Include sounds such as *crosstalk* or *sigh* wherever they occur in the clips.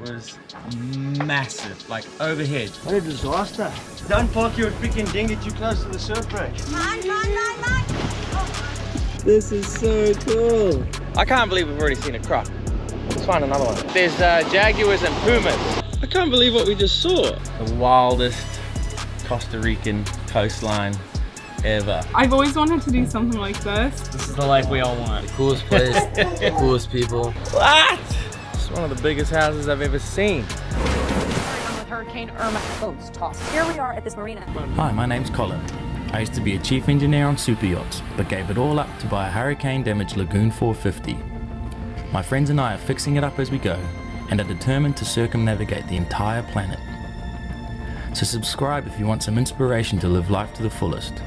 was massive, like overhead. What a disaster. Don't park your freaking dinghy too close to the surf break. This is so cool. I can't believe we've already seen a croc. Let's find another one. There's uh, jaguars and pumas. I can't believe what we just saw. The wildest Costa Rican coastline ever. I've always wanted to do something like this. This is the life we all want. The coolest place, *laughs* the coolest people. What? It's one of the biggest houses I've ever seen. with Hurricane Irma coast toss. Here we are at this marina. Hi, my name's Colin. I used to be a chief engineer on super yachts, but gave it all up to buy a hurricane damaged Lagoon 450. My friends and I are fixing it up as we go and are determined to circumnavigate the entire planet. So subscribe if you want some inspiration to live life to the fullest.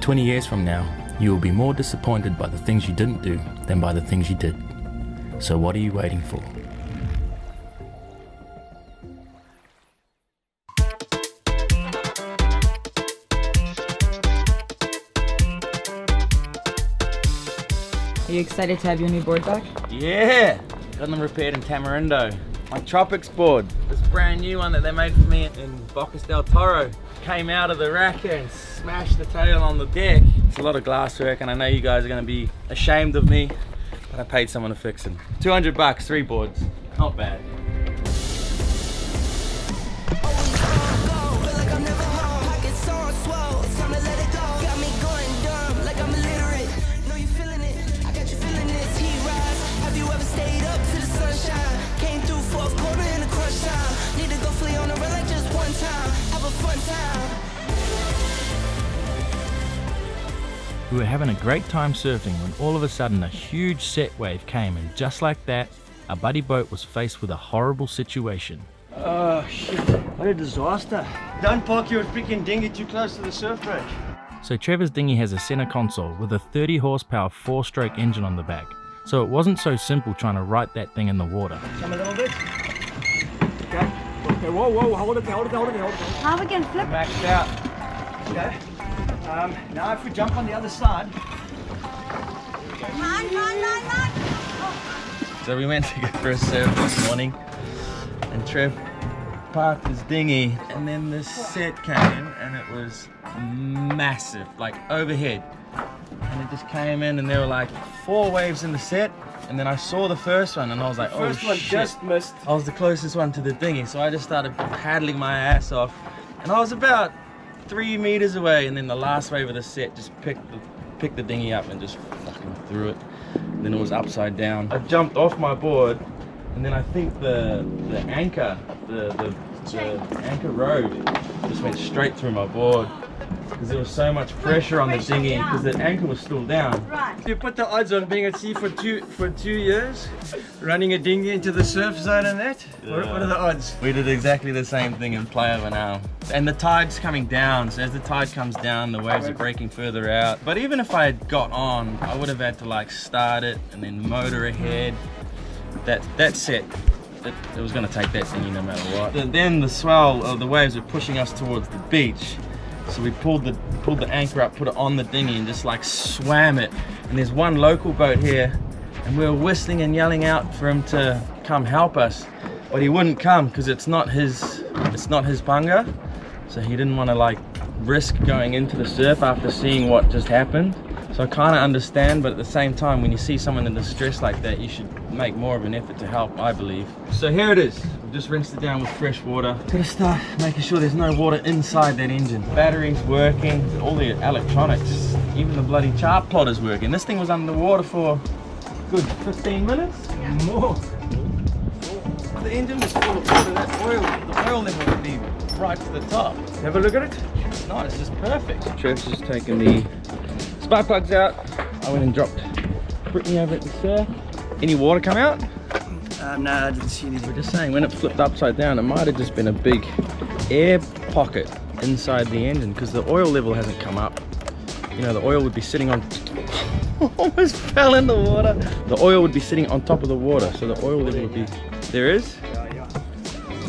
20 years from now, you will be more disappointed by the things you didn't do than by the things you did. So what are you waiting for? You excited to have your new board back? Yeah, got them repaired in Tamarindo. My Tropics board, this brand new one that they made for me in Bocas del Toro, came out of the rack and smashed the tail on the deck. It's a lot of glass work and I know you guys are gonna be ashamed of me, but I paid someone to fix them. 200 bucks, three boards, not bad. We were having a great time surfing when all of a sudden a huge set wave came and just like that, our buddy boat was faced with a horrible situation. Oh shit. What a disaster. Don't park your freaking dinghy too close to the surf break. So Trevor's dinghy has a center console with a 30 horsepower four stroke engine on the back. So it wasn't so simple trying to right that thing in the water. Come a little bit. Okay. Okay, whoa, whoa, hold it, hold it, hold it, hold it. How we can flip? Maxed out. Okay. Um, now if we jump on the other side, So we went to go for a surf this morning and Trev parked his dinghy and then the set came and it was massive, like overhead. And it just came in and there were like four waves in the set and then I saw the first one and I was like, oh first one shit. just missed. I was the closest one to the dinghy, so I just started paddling my ass off. And I was about three meters away, and then the last wave of the set just picked the, picked the dinghy up and just fucking threw it. And then it was upside down. I jumped off my board, and then I think the the anchor, the the, the anchor rope, just went straight through my board. Because there was so much pressure on the dinghy, because the anchor was still down. Right. You put the odds on being at sea for two for two years, running a dinghy into the surf zone and that. What, what are the odds? We did exactly the same thing in Playa now. And the tide's coming down, so as the tide comes down, the waves are breaking further out. But even if I had got on, I would have had to like start it and then motor ahead. That that set, it, it was gonna take that thingy no matter what. Then- Then the swell, of the waves were pushing us towards the beach. So we pulled the pulled the anchor up, put it on the dinghy, and just like swam it. And there's one local boat here, and we were whistling and yelling out for him to come help us, but he wouldn't come because it's not his it's not his panga. So he didn't want to like risk going into the surf after seeing what just happened. So I kind of understand, but at the same time, when you see someone in distress like that, you should make more of an effort to help, I believe. So here it is. We've just rinsed it down with fresh water. Gotta start making sure there's no water inside that engine. Battery's working, all the electronics, even the bloody chart plotter's working. This thing was underwater for good 15 minutes? More. The engine was full of water, that oil, the oil level would be right to the top. Have a look at it. It's not, it's just perfect. Trev's just taken the spark plugs out. I went and dropped Brittany over at the surf. Any water come out? Um, no, I didn't see anything. We're just saying, when it flipped upside down, it might have just been a big air pocket inside the engine because the oil level hasn't come up. You know, the oil would be sitting on, *laughs* almost fell in the water. The oil would be sitting on top of the water, so the oil level would be, there is? Yeah, yeah.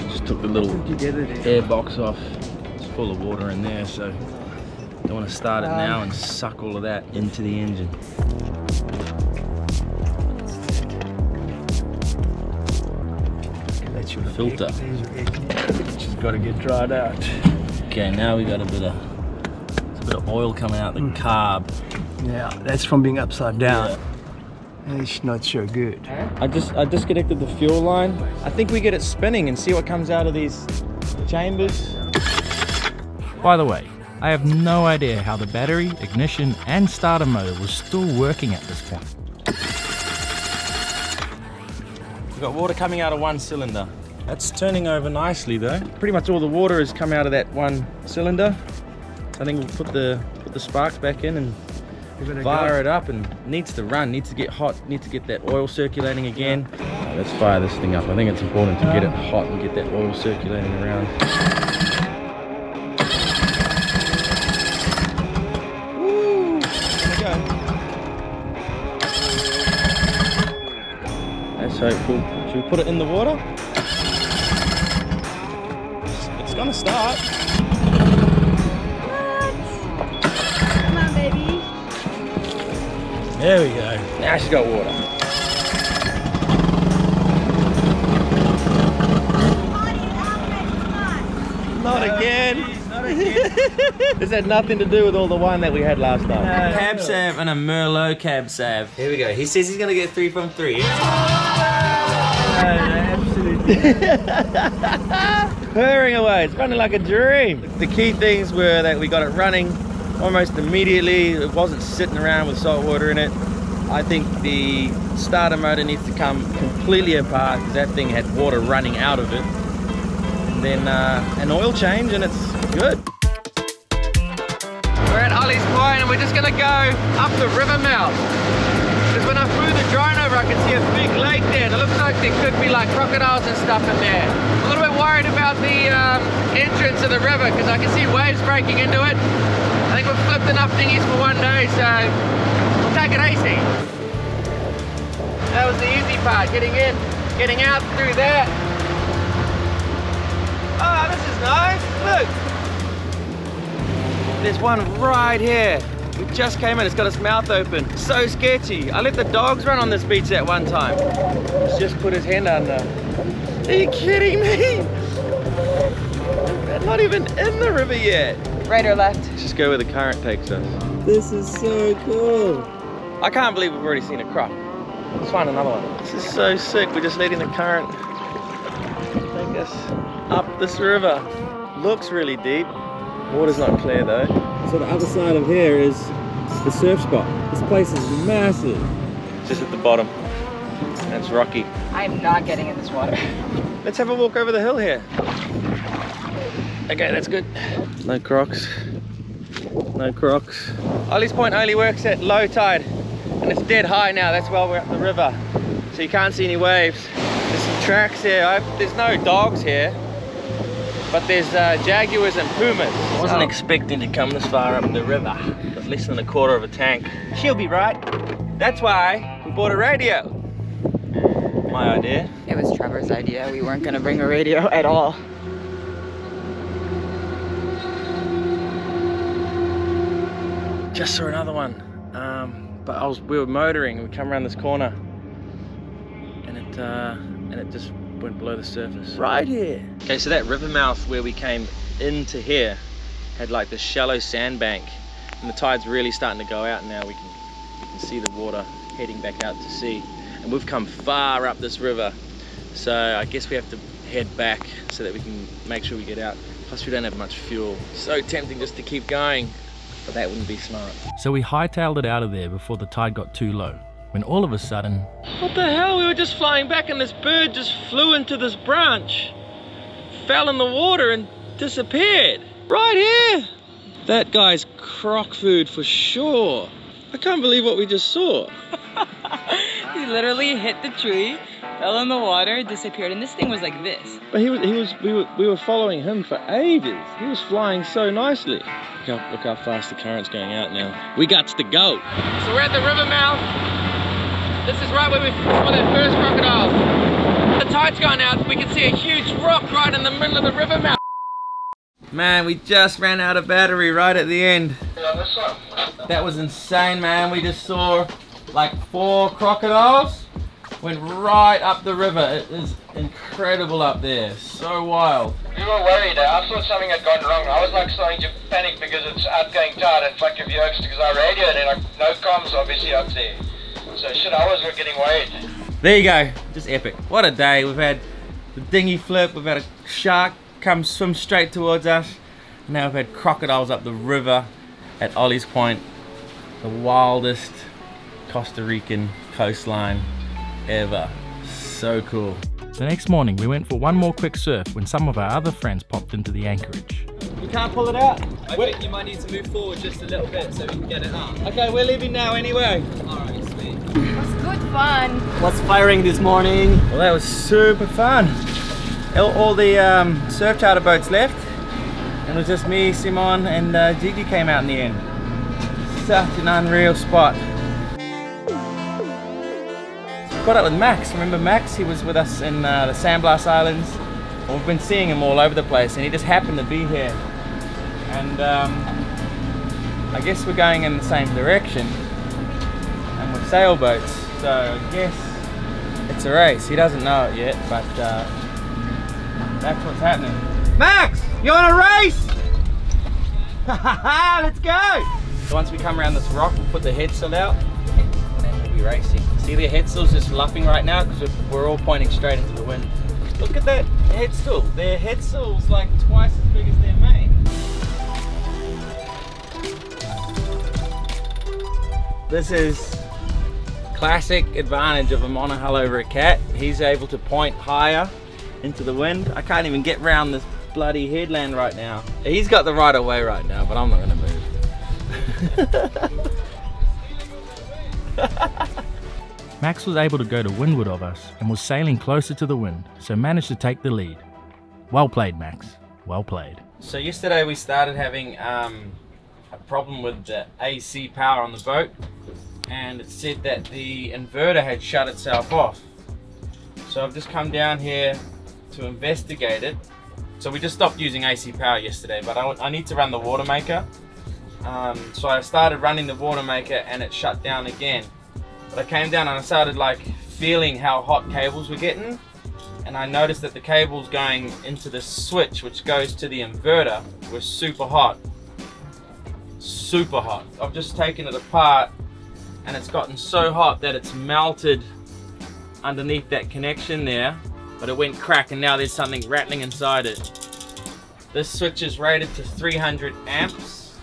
Just took the little air box off. It's full of water in there, so don't want to start it now and suck all of that into the engine. That's your Filter. There's your air cleaner. It's just got to get dried out. Okay, now we got a bit of a bit of oil coming out the hmm. carb. Yeah, that's from being upside down. It's not so good. I just I disconnected the fuel line. I think we get it spinning and see what comes out of these chambers. By the way, I have no idea how the battery, ignition, and starter motor was still working at this point. We've got water coming out of one cylinder. That's turning over nicely though. Pretty much all the water has come out of that one cylinder. I think we'll put the put the sparks back in and it fire go. it up and needs to run, needs to get hot, needs to get that oil circulating again. Let's fire this thing up. I think it's important to get it hot and get that oil circulating around. Let's we'll, should we put it in the water? It's, it's gonna start. Come on, baby. There we go. Now she's got water. Not again. Not again. *laughs* this had nothing to do with all the wine that we had last time. cab sav and a Merlot cab sav. Here we go. He says he's gonna get three from three. Purring *laughs* away. It's running like a dream. The key things were that we got it running almost immediately. It wasn't sitting around with salt water in it. I think the starter motor needs to come completely apart because that thing had water running out of it. And then uh, an oil change and it's good. We're at Ollie's Point and we're just gonna go up the river mouth. Because when I flew the drone over, I can see a big lake there. It looks like there could be like crocodiles and stuff in there. I'm a little bit worried about the um, entrance of the river because I can see waves breaking into it. I think we've flipped enough dinghies for one day, so we'll take it easy. That was the easy part, getting in, getting out through that. Oh, this is nice. Look, there's one right here. We just came in, it's got its mouth open. So sketchy. I let the dogs run on this beach at one time. He's just put his hand under. Are you kidding me? They're not even in the river yet. Right or left? Let's just go where the current takes us. This is so cool. I can't believe we've already seen a croc. Let's find another one. This is so sick. We're just letting the current take us up this river. Looks really deep. Water's not clear though. So the other side of here is the surf spot. This place is massive. Just at the bottom. And it's rocky. I am not getting in this water. Let's have a walk over the hill here. Okay, that's good. No crocs. No crocs. Ollie's Point only works at low tide and it's dead high now. That's why we're up the river. So you can't see any waves. There's some tracks here. I, there's no dogs here, but there's uh, jaguars and pumas. I wasn't expecting to come this far up the river. Got less than a quarter of a tank. She'll be right. That's why we bought a radio. My idea. It was Trevor's idea. We weren't gonna bring a radio at all. Just saw another one. Um, but I was we were motoring we come around this corner and it uh, and it just went below the surface. Right here. Okay, so that river mouth where we came into here had like this shallow sandbank and the tide's really starting to go out now. We can you can see the water heading back out to sea. And we've come far up this river. So I guess we have to head back so that we can make sure we get out. Plus we don't have much fuel. So tempting just to keep going, but that wouldn't be smart. So we hightailed it out of there before the tide got too low, when all of a sudden, What the hell? We were just flying back and this bird just flew into this branch, fell in the water and disappeared. Right here. That guy's croc food for sure. I can't believe what we just saw. *laughs* He literally hit the tree, fell in the water, disappeared, and this thing was like this. But he was, he was, we were, we were following him for ages. He was flying so nicely. Look how, look how fast the current's going out now. We got to go. So we're at the river mouth. This is right where we saw that first crocodile. The tide's gone out. We can see a huge rock right in the middle of the river mouth. Man, we just ran out of battery right at the end. That was insane, man. We just saw like four crocodiles Went right up the river. It is incredible up there. So wild. We were worried. I thought something had gone wrong. I was like starting to panic because it's outgoing tide and fuck your yokes because I radioed and like no comms obviously up there. So shit, I was getting worried. There you go. Just epic. What a day. We've had the dinghy flip. We've had a shark come swim straight towards us. Now we've had crocodiles up the river at Ollie's Point. The wildest Costa Rican coastline ever. So cool. The next morning, we went for one more quick surf when some of our other friends popped into the anchorage. You can't pull it out. I think you might need to move forward just a little bit so we can get it up. Okay, we're leaving now anyway. Alright, sweet. It was good fun. What's firing this morning? Well, that was super fun. All, all the um, surf charter boats left. And it was just me, Simon, and uh, Gigi came out in the end. Such an unreal spot. Caught up with Max. Remember Max? He was with us in uh, the San Blas Islands. We've been seeing him all over the place, and he just happened to be here. And um, I guess we're going in the same direction, and with sailboats. So I guess it's a race. He doesn't know it yet, but uh, that's what's happening. Max, you want a race? *laughs* Let's go! So once we come around this rock, we'll put the head sail out, and we'll be racing. See the head sail's just fluffing right now because we're all pointing straight into the wind. Look at that head sail. Their head sail's like twice as big as their main. This is classic advantage of a monohull over a cat. He's able to point higher into the wind. I can't even get round this bloody headland right now. He's got the right of way right now, but I'm not gonna move. *laughs* Max was able to go to windward of us and was sailing closer to the wind, so managed to take the lead. Well played, Max. Well played. So yesterday we started having um, a problem with the AC power on the boat and it said that the inverter had shut itself off. So I've just come down here to investigate it. So we just stopped using AC power yesterday, but I, I need to run the water maker. Um, so I started running the water maker and it shut down again. But I came down and I started like feeling how hot cables were getting and I noticed that the cables going into the switch which goes to the inverter were super hot. Super hot. I've just taken it apart and it's gotten so hot that it's melted underneath that connection there but it went crack and now there's something rattling inside it. This switch is rated to 300 amps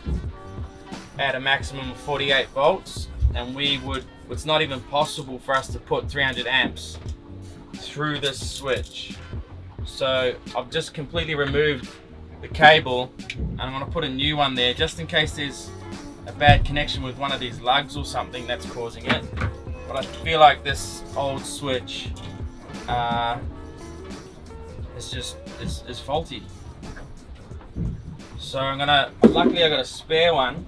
at a maximum of 48 volts and we would it's not even possible for us to put 300 amps through this switch so I've just completely removed the cable and I'm going to put a new one there just in case there's a bad connection with one of these lugs or something that's causing it but I feel like this old switch uh, is just is, is faulty so I'm gonna luckily I got a spare one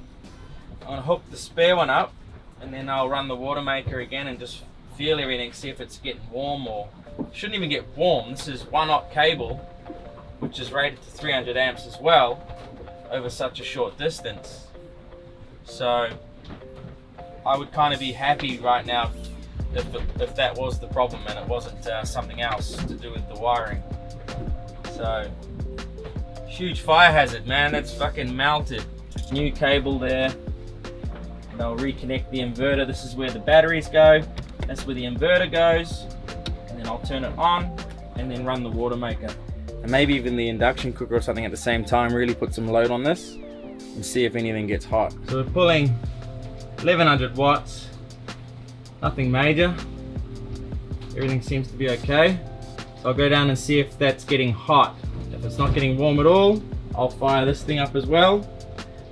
I'm gonna hook the spare one up and then I'll run the water maker again and just feel everything, see if it's getting warm or shouldn't even get warm. This is one aught cable, which is rated to 300 amps as well over such a short distance. So I would kind of be happy right now if, if that was the problem and it wasn't uh, something else to do with the wiring. So huge fire hazard, man. That's fucking melted. New cable there. I'll reconnect the inverter. This is where the batteries go. That's where the inverter goes. And then I'll turn it on and then run the water maker. And maybe even the induction cooker or something at the same time. Really put some load on this and see if anything gets hot. So we're pulling 1100 watts. Nothing major. Everything seems to be okay. So I'll go down and see if that's getting hot. If it's not getting warm at all, I'll fire this thing up as well.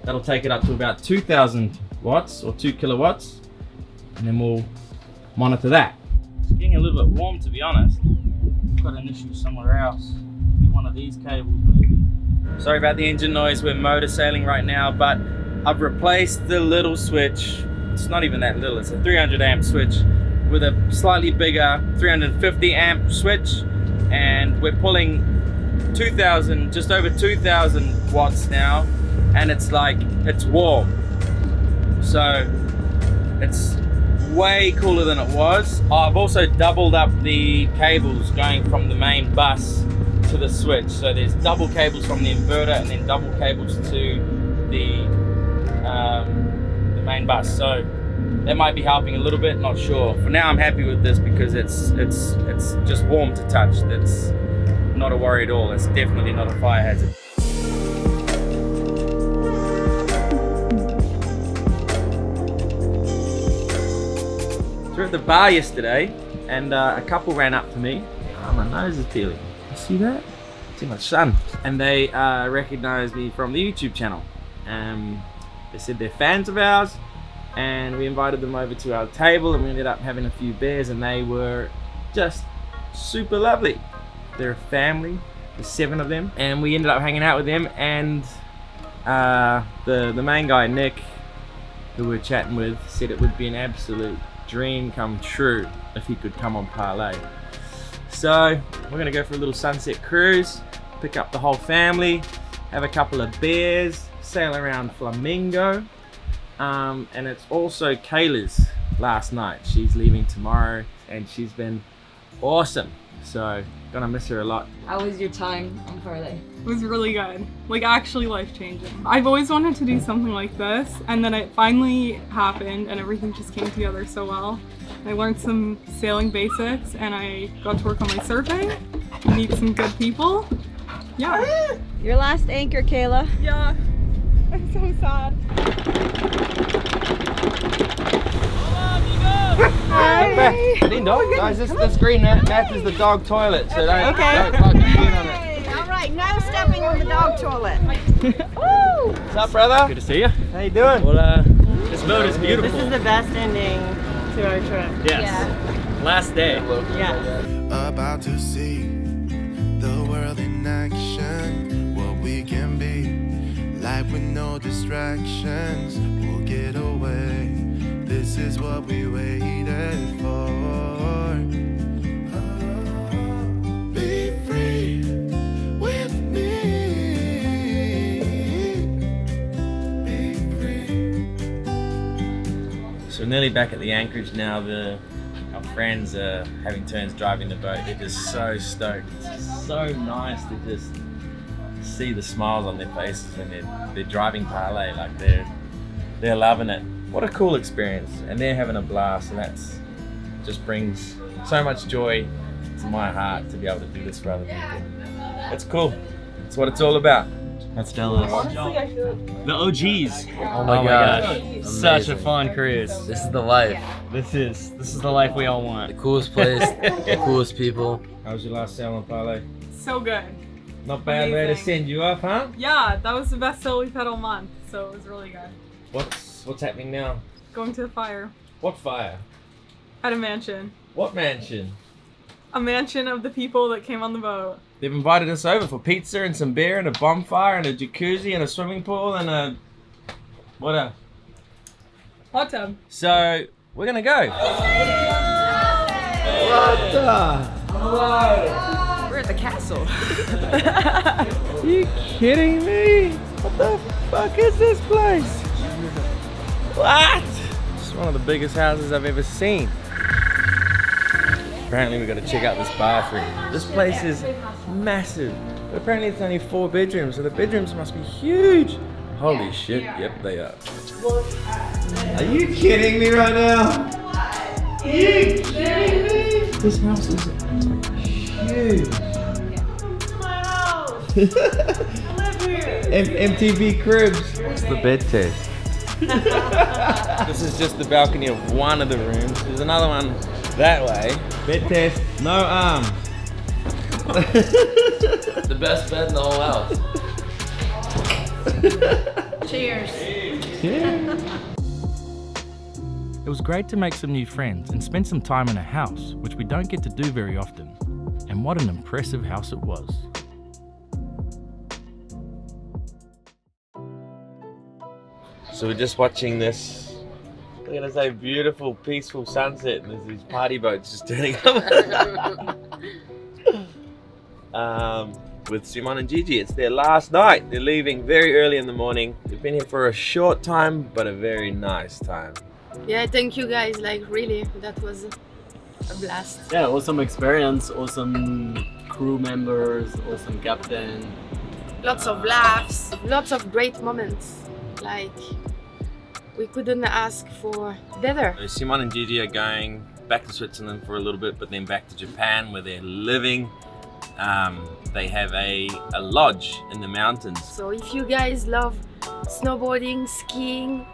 That'll take it up to about 2000 watts or 2 kilowatts and then we'll monitor that. It's getting a little bit warm to be honest. I've got an issue somewhere else. Maybe one of these cables maybe. Sorry about the engine noise, we're motor sailing right now but I've replaced the little switch. It's not even that little, it's a 300 amp switch with a slightly bigger 350 amp switch. And we're pulling 2000 just over 2000 watts now. And it's like it's warm. So it's way cooler than it was. I've also doubled up the cables going from the main bus to the switch. So there's double cables from the inverter and then double cables to the, um, the main bus. So that might be helping a little bit, not sure. For now I'm happy with this because it's it's it's just warm to touch. That's not a worry at all. It's definitely not a fire hazard. So we're at the bar yesterday and uh, a couple ran up to me. Oh, my nose is peeling. You see that? Too much sun. And they uh, recognized me from the YouTube channel. Um, they said they're fans of ours and we invited them over to our table and we ended up having a few beers and they were just super lovely. They're a family, there's seven of them and we ended up hanging out with them and uh, the, the main guy, Nick, who we we're chatting with, said it would be an absolute dream come true if he could come on parlay. So we're gonna go for a little sunset cruise, pick up the whole family, have a couple of beers, sail around Flamingo, um, and it's also Kayla's last night. She's leaving tomorrow and she's been awesome. So gonna miss her a lot. How was your time on parlay? It was really good. Like actually life changing. I've always wanted to do something like this and then it finally happened and everything just came together so well. I learned some sailing basics and I got to work on my surfing, meet some good people. Yeah. Your last anchor, Kayla. Yeah. *laughs* I'm so sad. Guys, this, this green mat, mat is the dog toilet, so don't, Okay. don't fucking get on it. All right, no stepping on the dog toilet. *laughs* What's up, brother? Good to see you. How you doing? Well, uh, this boat is beautiful. This is the best ending to our trip. yes. Last day. Yes. about to see the world in action what we can be life with no distractions we'll get away this is what we waited we're nearly back at the anchorage now. The our friends are having turns driving the boat. They're just so stoked. It's so nice to just see the smiles on their faces when they're they're driving parlay. Like they're they're loving it. What a cool experience, and they're having a blast. And that's just brings so much joy to my heart to be able to do this for other people. It's cool. It's what it's all about. That's Dallas. The OGs. Oh, oh my gosh. Such a fun cruise. This is the life. This is this is the life we all want. The coolest place, the *laughs* coolest people. How was your last sail on parlay? So good. Not bad way to send you off, huh? Yeah, that was the best sail we've had all month, so it was really good. What's what's happening now? Going to the fire What fire? at a mansion. What mansion? A mansion of the people that came on the boat. They've invited us over for pizza and some beer and a bonfire and a jacuzzi and a swimming pool and a what else? Hot tub. So we're gonna go. What the? We're at the castle. Are *laughs* you kidding me? What the fuck is this place? What? It's one of the biggest houses I've ever seen. Apparently we gotta check out this bathroom. This place is massive. But apparently it's only four bedrooms, so the bedrooms must be huge. Holy shit, yep they are. Are you kidding me right now? Are you kidding me? This house is huge. M- MTV Cribs. It's the bed test. *laughs* this is just the balcony of one of the rooms. There's another one that way. Bed test, no um. arms. *laughs* The best bed in the whole house. *laughs* Cheers. *laughs* It was great to make some new friends and spend some time in a house, which we don't get to do very often. And what an impressive house it was. So we're just watching this. Look at this a beautiful, peaceful sunset, and there's these party boats just turning up. um, with Simon and Gigi, it's their last night. They're leaving very early in the morning. They've been here for a short time, but a very nice time. Yeah, thank you guys. Like really, that was a blast. Yeah, awesome experience, awesome crew members, awesome captain. Lots of laughs, lots of great moments. Like we couldn't ask for better. So Simon and Gigi are going back to Switzerland for a little bit, but then back to Japan where they're living. Um, they have a, a lodge in the mountains. So if you guys love snowboarding, skiing,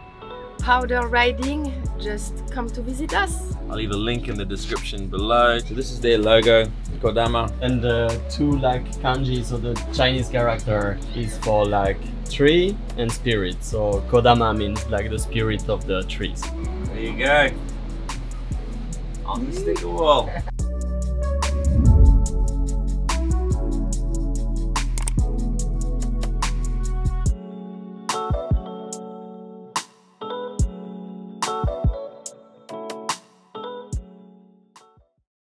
powder riding, just come to visit us. I'll leave a link in the description below. So this is their logo, Kodama. And the two like kanji, so the Chinese character is for like tree and spirit. So Kodama means like the spirit of the trees. There you go. On the sticker wall. *laughs*